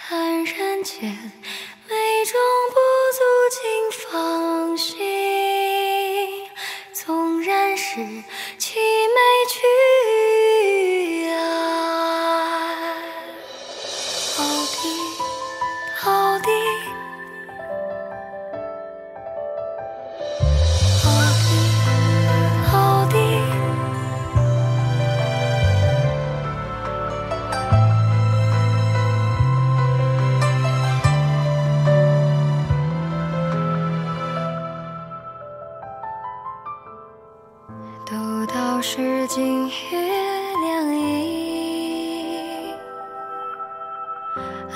叹人间美中不足，请放心。是今夜凉意，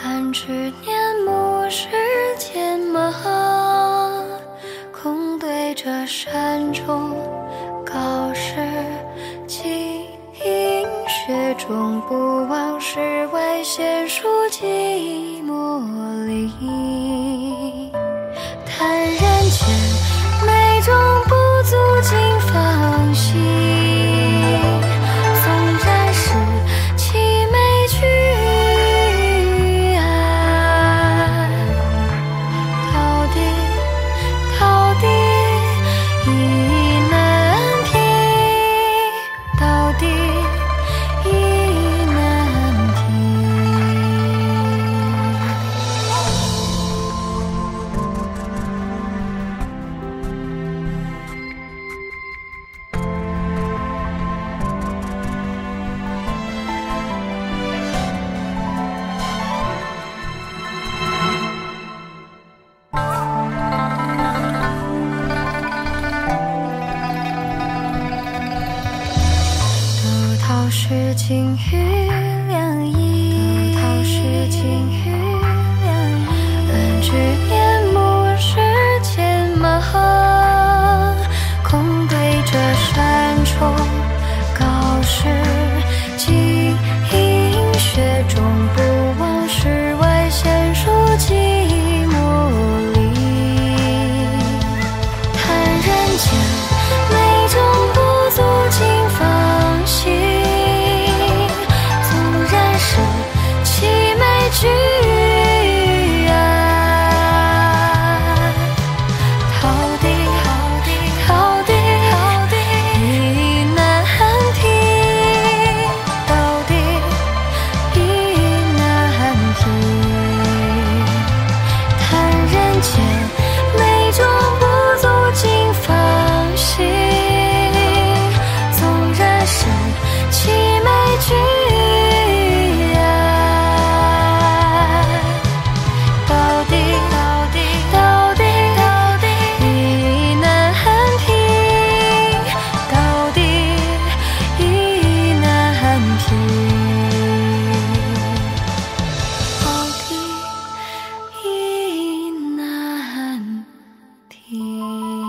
暗指年暮时间马，空对着山中告示，几饮雪中不忘是为闲书寂寞里。是情意前切。Mm-hmm.